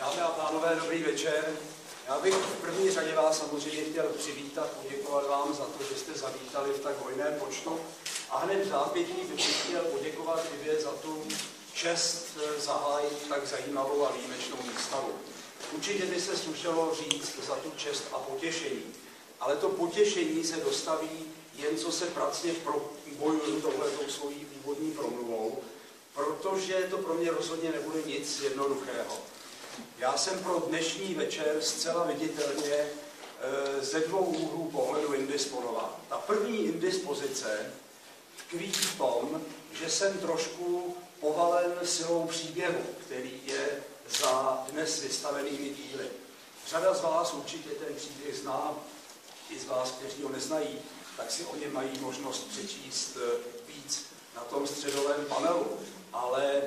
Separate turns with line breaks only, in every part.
Dámy a pánové, dobrý večer. Já bych v první řadě vás samozřejmě chtěl přivítat, poděkovat vám za to, že jste zavítali v tak hojném počtu. A hned v zápětí bych chtěl poděkovat Ivě za tu čest eh, zahájit tak zajímavou a výjimečnou výstavu. Určitě by se slušelo říct za tu čest a potěšení. Ale to potěšení se dostaví jen co se pracně bojuju tohletou svojí úvodní promluvou, protože to pro mě rozhodně nebude nic jednoduchého. Já jsem pro dnešní večer zcela viditelně e, ze dvou úhlů pohledu indisponován. Ta první indispozice tkví v tom, že jsem trošku povalen silou příběhu, který je za dnes vystavenými díly. Řada z vás určitě ten příběh zná, i z vás, kteří ho neznají, tak si o něm mají možnost přečíst eh, víc na tom středovém panelu. Ale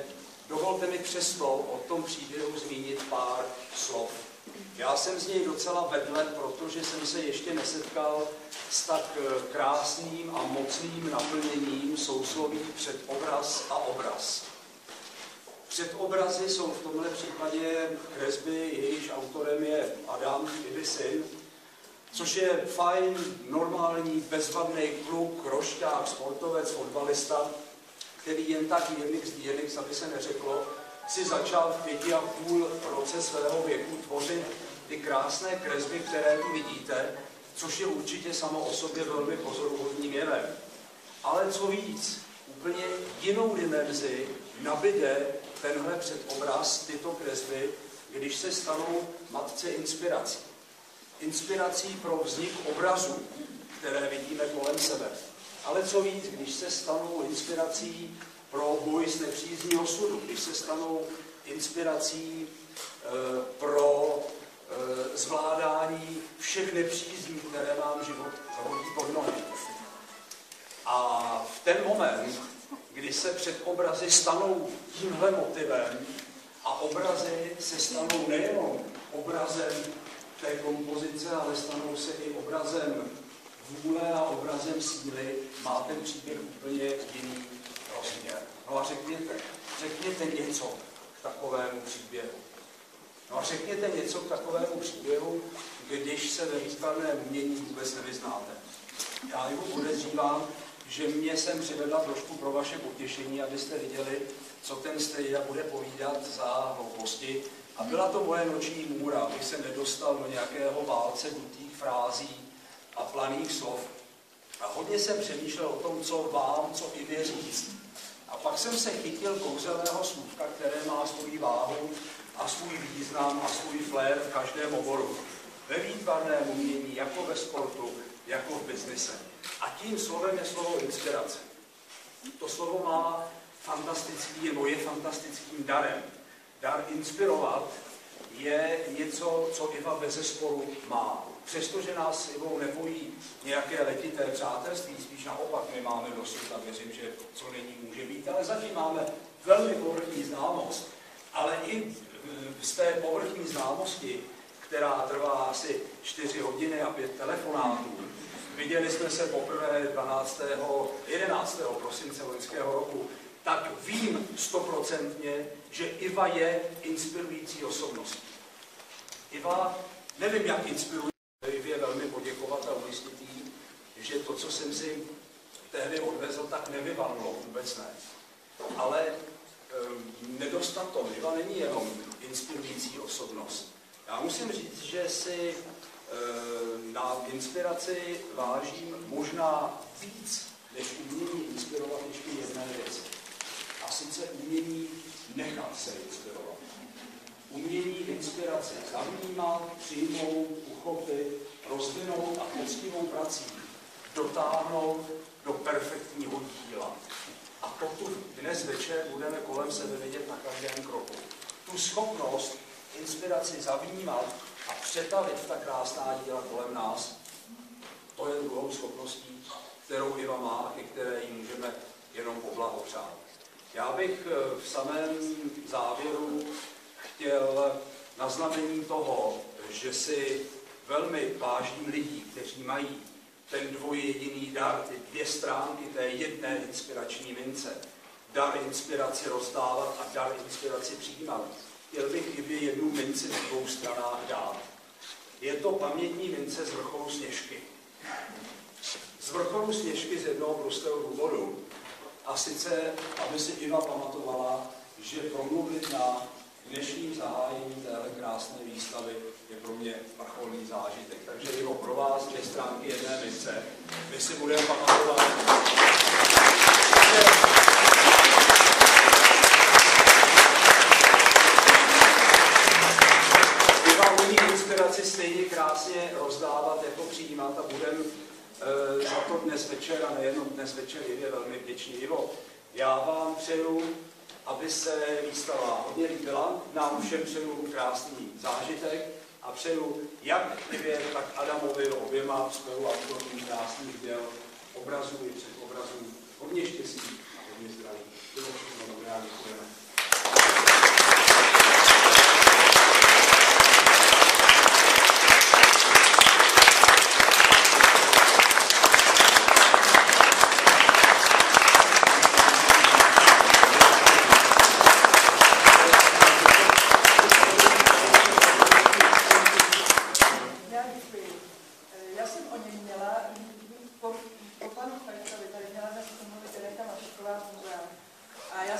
dovolte mi přesto o tom příběhu zmínit pár slov. Já jsem z něj docela vedle, protože jsem se ještě nesetkal s tak eh, krásným a mocným naplněním sousloví před obraz a obraz. Před obrazy jsou v tomhle případě kresby, jejíž autorem je Adam, Iby syn, což je fajn, normální, bezvadný kluk, rošťák, sportovec, fotbalista, který jen tak Jenix Dienix, aby se neřeklo, si začal v pěti a půl roce svého věku tvořit ty krásné kresby, které tu vidíte, což je určitě samo o sobě velmi pozoruhodným jevem. Ale co víc, úplně jinou dimenzi nabide tenhle předobraz, tyto kresby, když se stanou matce inspirací inspirací pro vznik obrazů, které vidíme kolem sebe. Ale co víc, když se stanou inspirací pro boj s nepřízní osudu, když se stanou inspirací e, pro e, zvládání všech nepřízní, které nám život zahodí pod nohy. A v ten moment, kdy se před obrazy stanou tímhle motivem a obrazy se stanou nejenom obrazem té kompozice, ale stanou se i obrazem vůle a obrazem síly, má ten příběh úplně jiný rozměr. No a řekněte, řekněte něco k takovému příběhu. No a řekněte něco k takovému příběhu, když se ve výtvarném umění vůbec nevyznáte. Já jeho podezřívám, že mě jsem přivedla trošku pro vaše potěšení, abyste viděli, co ten strejda bude povídat za hlouposti, a byla to moje noční můra, abych se nedostal do nějakého válce dutých frází a planých slov. A hodně jsem přemýšlel o tom, co vám, co i vy říct. A pak jsem se chytil kouzelného slůvka, které má svůj váhu a svůj význam a svůj flair v každém oboru. Ve výtvarném umění, jako ve sportu, jako v biznise. A tím slovem je slovo inspirace. To slovo má fantastický, nebo je fantastickým darem dar inspirovat je něco, co Iva bez zesporu má. Přestože nás s Ivou nepojí nějaké letité přátelství, spíš naopak my máme dosud a věřím, že co není může být, ale zatím máme velmi povrchní známost. Ale i z té povrchní známosti, která trvá asi 4 hodiny a 5 telefonátů, viděli jsme se poprvé 12. 11. prosince loňského roku, tak vím stoprocentně, že Iva je inspirující osobnost. Iva, nevím, jak inspiruje, je velmi poděkovat a ujistit jí, že to, co jsem si tehdy odvezl, tak nevyvanlo, vůbec ne. Ale nedostat to, Iva není jenom inspirující osobnost. Já musím říct, že si um, na inspiraci vážím možná víc, než umění inspirovat ještě jedné věci a sice umění nechat se inspirovat. Umění inspiraci zavnímat, přijmout, uchopit, rozvinout a poctivou prací dotáhnout do perfektního díla. A pokud dnes večer budeme kolem sebe vidět na každém kroku. Tu schopnost inspiraci zavnímat a přetavit ta krásná díla kolem nás, to je druhou schopností, kterou Iva má a ke které jí můžeme jenom poblahopřát. Já bych eh, v samém závěru chtěl na znamení toho, že si velmi vážím lidí, kteří mají ten dvojjediný dar, ty dvě stránky té jedné inspirační mince, dar inspiraci rozdávat a dar inspiraci přijímat. chtěl bych kdyby jednu minci na dvou stranách dát. Je to pamětní mince z vrcholu Sněžky. Z vrcholu Sněžky z jednoho prostého důvodu. A sice, aby si Iva pamatovala, že promluvit na dnešním zahájení téhle krásné výstavy je pro mě vrcholný zážitek. Takže Ivo, pro vás dvě stránky jedné mince. My si budeme pamatovat, inspiraci stejně krásně rozdávat, jako přijímat a budem e, za to dnes večer a nejenom dnes večer je velmi vděčný. Ivo, já vám přeju, aby se výstava hodně líbila, nám všem přeju krásný zážitek a přeju jak Ivě, tak Adamovi oběma spolu autorům krásných děl, obrazů i před obrazů. Hodně štěstí a hodně zdraví. Bylo všechno dobré a děkujeme.